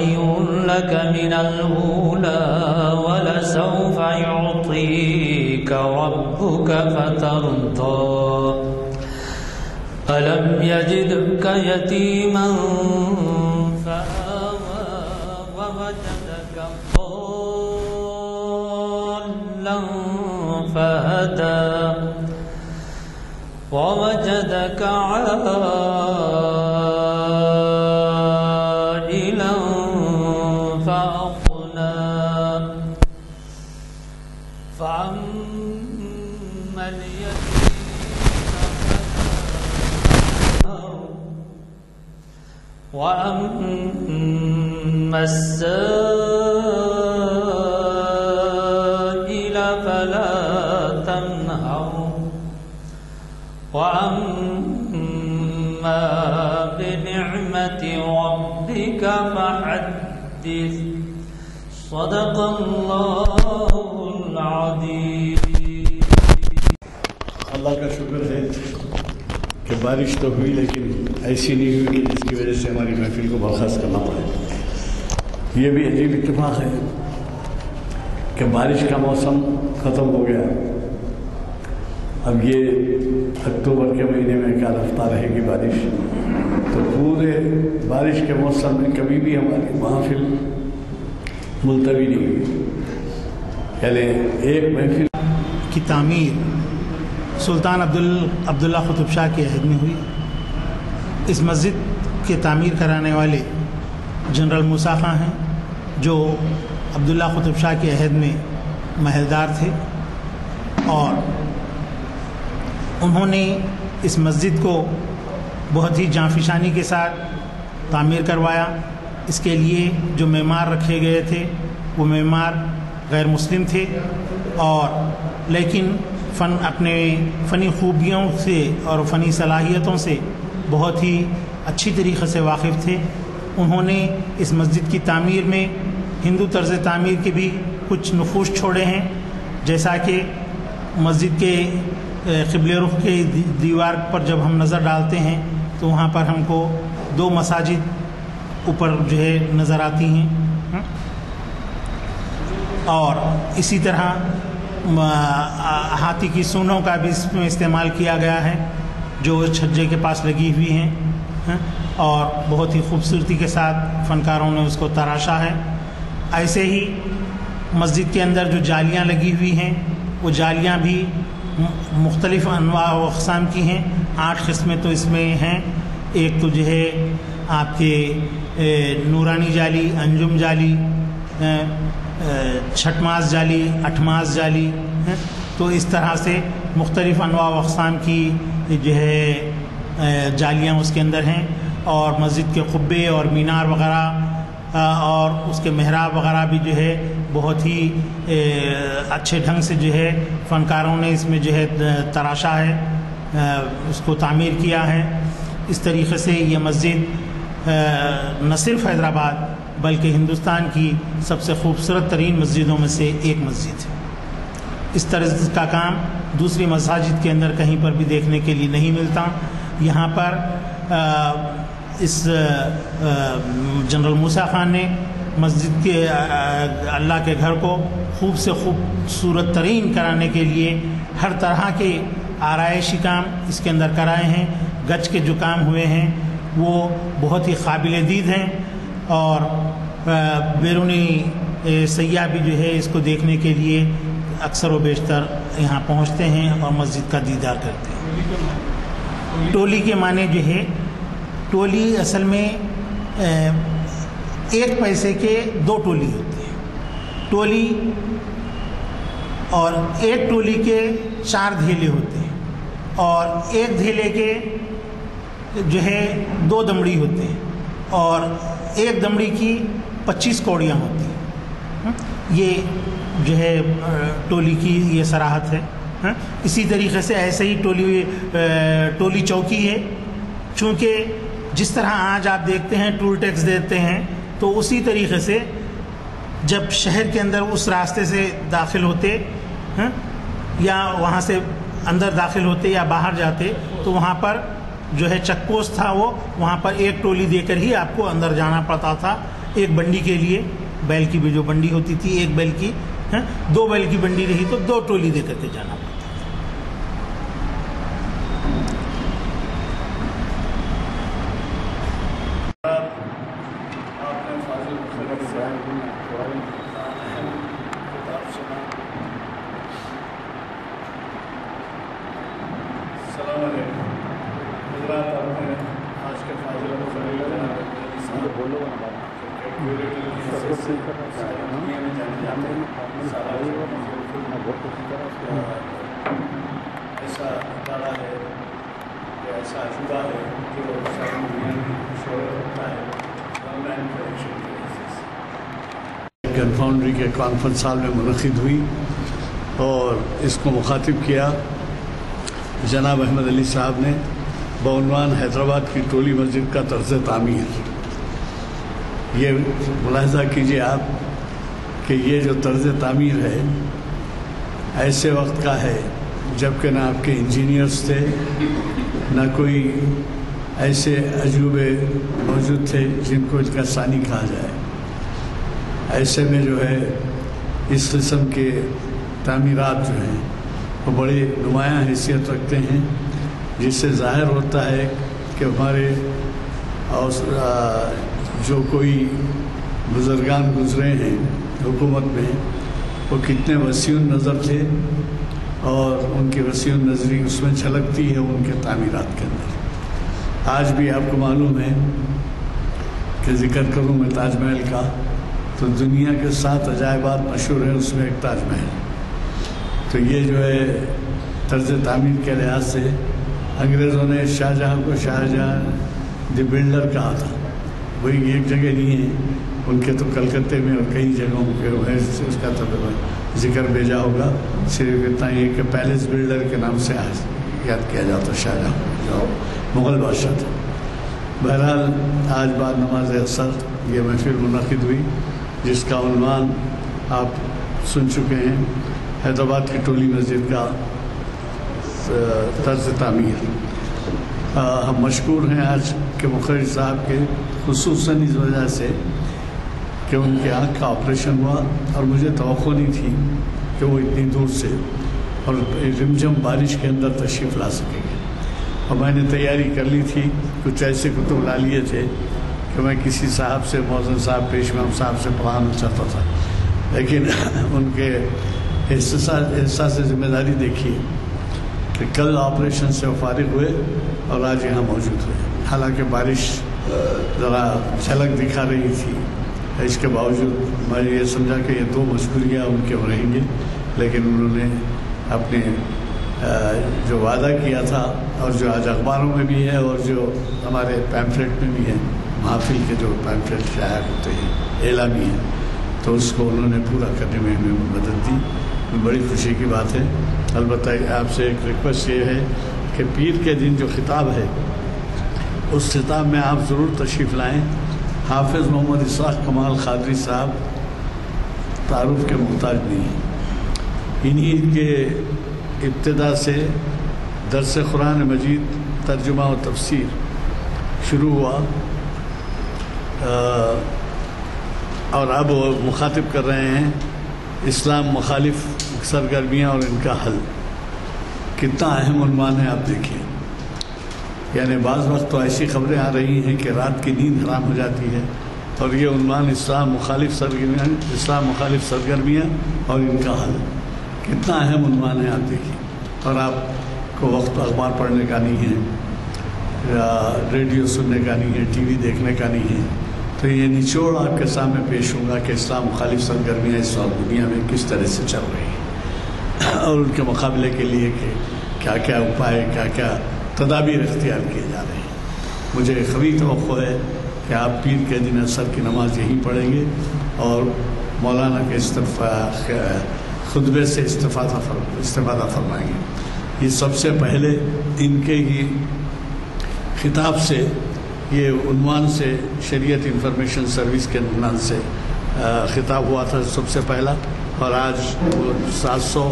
خير لك من الأولى ولسوف يعطيك ربك فترضى. ألم يجدك يتيما فآوى ووجدك ضالا فهدى. ووجدك عائلا وأما السائل فلا تنهر. وأما بنعمة ربك فحدث. صدق الله العظيم. کا شکر ہے کہ بارش تو ہوئی لیکن ایسی نہیں ہوئی کہ جس کی وجہ سے ہماری محفل کو برخاست کرنا پڑے۔ یہ بھی عجیب اتفاق ہے کہ بارش کا موسم ختم ہو گیا۔ اب یہ اکتوبر کے مہینے میں کیا رفتہ رہے گی بارش۔ تو پورے بارش کے موسم میں کبھی بھی ہماری محفل ملتوی نہیں ہوئی۔ یعنی ایک محفل کی تعمیر۔ سلطان عبد عبداللہ قطب شاہ کے عہد میں ہوئی۔ اس مسجد کے تعمیر کرانے والے جنرل موسیٰ خاں ہیں، جو عبداللہ قطب شاہ کے عہد میں محلدار تھے۔ اور انہوں نے اس مسجد کو بہت ہی جانفشانی کے ساتھ تعمیر کروایا۔ اس کے لیے جو معمار رکھے گئے تھے، وہ معمار غیر مسلم تھے۔ اور لیکن فن اپنے فنی خوبیوں سے اور فنی صلاحیتوں سے بہت ہی اچھی طریقے سے واقف تھے۔ انہوں نے اس مسجد کی تعمیر میں ہندو طرز تعمیر کے بھی کچھ نقوش چھوڑے ہیں، جیسا کہ مسجد کے قبل رخ کے دیوار پر جب ہم نظر ڈالتے ہیں، تو وہاں پر ہم کو دو مساجد اوپر جو ہے نظر آتی ہیں۔ اور اسی طرح ہاتھی کی سونوں کا بھی اس میں استعمال کیا گیا ہے، جو چھجے کے پاس لگی ہوئی ہیں ہاں، اور بہت ہی خوبصورتی کے ساتھ فنکاروں نے اس کو تراشا ہے۔ ایسے ہی مسجد کے اندر جو جالیاں لگی ہوئی ہیں، وہ جالیاں بھی مختلف انواع و اقسام کی ہیں۔ آٹھ قسمیں تو اس میں ہیں۔ ایک تو جو ہے آپ کے نورانی جالی، انجم جالی چھٹماس جالی، اٹھماس جالی تو اس طرح سے مختلف انواع و اقسام کی جو ہے جالیاں اس کے اندر ہیں اور مسجد کے قبے اور مینار وغیرہ اور اس کے محراب وغیرہ بھی جو ہے، بہت ہی اچھے ڈھنگ سے جو ہے، فنکاروں نے اس میں جو ہے تراشا ہے اس کو تعمیر کیا ہے۔ اس طریقے سے یہ مسجد نہ صرف حیدرآباد بلکہ ہندوستان کی سب سے خوبصورت ترین مسجدوں میں سے ایک مسجد ہے۔ اس طرح کا کام دوسری مساجد کے اندر کہیں پر بھی دیکھنے کے لیے نہیں ملتا۔ یہاں پر اس جنرل موسیٰ خان نے مسجد کے اللہ کے گھر کو خوب سے خوبصورت ترین کرانے کے لیے ہر طرح کے آرائشی کام اس کے اندر کرائے ہیں۔ گچ کے جو کام ہوئے ہیں وہ بہت ہی قابل دید ہیں۔ اور بیرونی سیاح بھی جو ہے اس کو دیکھنے کے لیے اکثر و بیشتر یہاں پہنچتے ہیں اور مسجد کا دیدار کرتے ہیں۔ ٹولی کے معنی جو ہے، ٹولی اصل میں ایک پیسے کے دو ٹولی ہوتی ہے ٹولی اور ایک ٹولی کے چار دھیلے ہوتے ہیں۔ اور ایک دھیلے کے جو ہے، دو دمڑی ہوتے ہیں۔ اور ایک دمڑی کی پچیس کوڑیاں ہوتی ہیں۔ ہاں؟ یہ جو ہے ٹولی کی یہ سراحت ہے۔ ہاں؟ اسی طریقے سے ایسے ہی ٹولی ٹولی چوکی ہے۔ چونکہ جس طرح آج آپ دیکھتے ہیں، ٹول ٹیکس دیتے ہیں، تو اسی طریقے سے جب شہر کے اندر اس راستے سے داخل ہوتے ہاں، یا وہاں سے اندر داخل ہوتے یا باہر جاتے، تو وہاں پر جو ہے چک پوسٹ تھا وہ، وہاں پر ایک ٹولی دے کر ہی آپ کو اندر جانا پڑتا تھا، ایک بنڈی کے لیے۔ بیل کی بھی جو بنڈی ہوتی تھی، ایک بیل کی ہاں، دو بیل کی بنڈی رہی تو دو ٹولی دے کر کے جانا۔ پڑتا آپ نے فاضل خلق سے اہم کتاب سنا السلام علیکم حضرات آپ نے آج کے فاضل خلیل جناب بولو دنیا میں جانے جاتے ہیں سارا ایسا ادارہ ہے کہ ایسا عجوبہ ہے جو ساری دنیا میں شہرت ہوتا ہے online correction gun foundry کے کانفرنس ہال میں منعقد ہوئی اور اس کو مخاطب کیا۔ جناب احمد علی صاحب نے بعنوان حیدرآباد کی ٹولی مسجد کا طرز تعمیر۔ یہ ملاحظہ کیجیے آپ کہ یہ جو طرز تعمیر ہے، ایسے وقت کا ہے جبکہ نہ آپ کے انجینئرس تھے، نہ کوئی ایسے عجوبے موجود تھے جن کو اس کا ثانی کہا جائے۔ ایسے میں جو ہے، اس قسم کے تعمیرات جو ہیں، وہ بڑی نمایاں حیثیت رکھتے ہیں، جس سے ظاہر ہوتا ہے کہ ہمارے جو کوئی بزرگان گزرے ہیں حکومت میں، وہ کتنے وسیع نظر تھے اور ان کی وسیع نظری اس میں جھلکتی ہے ان کے تعمیرات کے اندر۔ آج بھی آپ کو معلوم ہے کہ ذکر کروں میں تاج محل کا، تو دنیا کے سات عجائبات مشہور ہیں، اس میں ایک تاج محل۔ تو یہ جو ہے طرز تعمیر کے لحاظ سے انگریزوں نے شاہ جہاں کو شاہ جہاں دی بلڈر کہا تھا۔ وہی ایک جگہ نہیں ہے۔ ان کے تو کلکتے میں اور کئی جگہوں پہ ہے۔ اس کا تو ذکر بھیجا ہوگا۔ صرف اتنا یہ کہ پیلس بلڈر کے نام سے آج یاد کیا جاتا شاہ جہاں جو مغل بادشاہ تھا بہرحال آج بعد نماز اثر، یہ محفل منعقد ہوئی، جس کا عنوان آپ سن چکے ہیں۔ حیدرآباد کی ٹولی مسجد کا طرز تعمیر۔ ہم مشکور ہیں آج کے مخرج صاحب کے، خصوصاً اس وجہ سے کہ ان کے آنکھ کا آپریشن ہوا اور مجھے توقع نہیں تھی کہ وہ اتنی دور سے اور رمجم بارش کے اندر تشریف لا سکیں گے۔ اور میں نے تیاری کر لی تھی، کچھ ایسے کتب لا لیے تھے کہ میں کسی صاحب سے، موزن صاحب پیشوام صاحب سے پڑھانا چاہتا تھا۔ لیکن ان کے احساس احساس ذمہ داری دیکھیے۔ کہ کل آپریشن سے وہ فارغ ہوئے اور آج یہاں موجود ہوئے۔ حالانکہ بارش ذرا جھلک دکھا رہی تھی۔ اس کے باوجود میں یہ سمجھا کہ یہ دو مشغولیاں ان کے رہیں گے لیکن انہوں نے اپنے جو وعدہ کیا تھا اور جو آج اخباروں میں بھی ہے اور جو ہمارے پیمفلیٹ میں بھی ہے، محافل کے جو پیمفلیٹ شائع ہوتے ہیں اعلامی ہیں۔ تو اس کو انہوں نے پورا کرنے میں ہمیں مدد دی۔ بڑی خوشی کی بات ہے۔ البتہ آپ سے ایک ریکویسٹ یہ ہے کہ پیر کے دن جو خطاب ہے، اس خطاب میں آپ ضرور تشریف لائیں۔ حافظ محمد اسحاق کمال خادری صاحب تعارف کے محتاج نہیں ہیں۔ انہی کے ابتدا سے درس قرآن مجید ترجمہ و تفسیر شروع ہوا۔ اور اب وہ مخاطب کر رہے ہیں۔ اسلام مخالف سرگرمیاں اور ان کا حل۔ کتنا اہم عنوان ہے آپ دیکھیں۔ یعنی بعض وقت تو ایسی خبریں آ رہی ہیں کہ رات کی نیند حرام ہو جاتی ہے اور یہ عنوان اسلام مخالف سرگرمیاں اسلام مخالف سرگرمیاں اور ان کا حل۔ کتنا اہم عنوان ہے آپ دیکھیے اور آپ کو وقت اخبار پڑھنے کا نہیں ہے، یا ریڈیو سننے کا نہیں ہے، ٹی وی دیکھنے کا نہیں ہے۔ تو یہ نچوڑ آپ کے سامنے پیش ہوں گا کہ اسلام مخالف سرگرمیاں اس وقت دنیا میں کس طرح سے چل رہی ہیں۔ اور ان کے مقابلے کے لیے کہ کیا کیا اپائے، کیا کیا تدابیر اختیار کیے جا رہے ہیں۔ مجھے خبی توقع ہے کہ آپ پیر کے دن اثر کی نماز یہیں پڑھیں گے اور مولانا کے استفاع خطبے سے استفادہ استفادہ فرمائیں گے۔ یہ سب سے پہلے ان کے ہی خطاب سے، یہ عنوان سے، شریعت انفارمیشن سروس کے عنوان سے خطاب ہوا تھا سب سے پہلا۔ اور آج وہ سات سو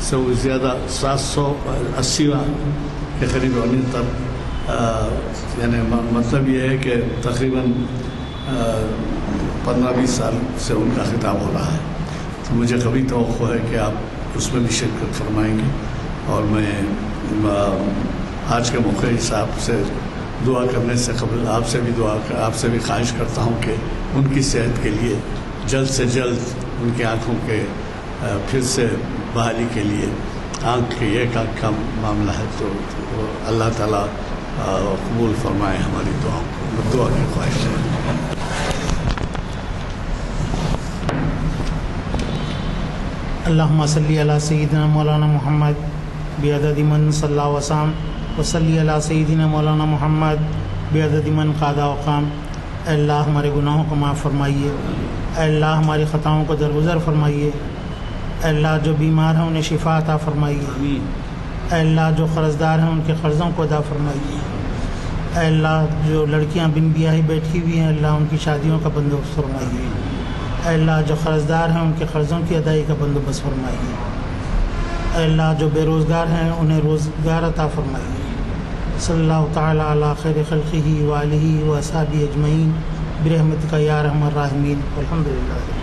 سے وہ زیادہ سات سو اسیواں کے قریب ہونے تک یعنی مطلب یہ ہے کہ تقریباً پندرہ بیس سال سے ان کا خطاب ہو رہا ہے۔ تو مجھے کبھی توقع ہے کہ آپ اس میں بھی شرکت فرمائیں گے۔ اور میں آج کے موقع صاحب سے دعا کرنے سے قبل آپ سے بھی دعا، آپ سے بھی خواہش کرتا ہوں کہ ان کی صحت کے لیے جلد سے جلد ان کی آنکھوں کے پھر سے بحالی کے لیے آنکھ کی ایک آنکھ کا معاملہ ہے تو اللہ تعالیٰ قبول فرمائے ہماری دعاؤں کو۔ دعا کی خواہش ہے اللہم صلی علی سیدنا مولانا محمد بعدد من صلی اللہ وسلم وصلی علی سیدنا مولانا محمد بعدد من قادہ وقام اے اللہ ہمارے گناہوں کو معاف فرمائیے۔ اے اللہ ہماری خطاؤں کو درگزر فرمائیے۔ اللہ جو بیمار ہیں انہیں شفا عطا فرمائیے۔ اے اللہ جو قرض دار ہیں ان کے قرضوں کو ادا فرمائیے۔ اے اللہ جو لڑکیاں بن بیاہی بیٹھی ہوئی ہیں اللہ ان کی شادیوں کا بندوبست فرمائیے۔ اے اللہ جو قرض دار ہیں ان کے قرضوں کی ادائی کا بندوبست فرمائیے۔ اے اللہ جو بے روزگار ہیں انہیں روزگار عطا فرمائیے۔ صلی اللہ تعالیٰ علی خیر خلقی و علیہ و صحابی اجمعین۔ برحمت کا یا رحم الرحمین الحمد للہ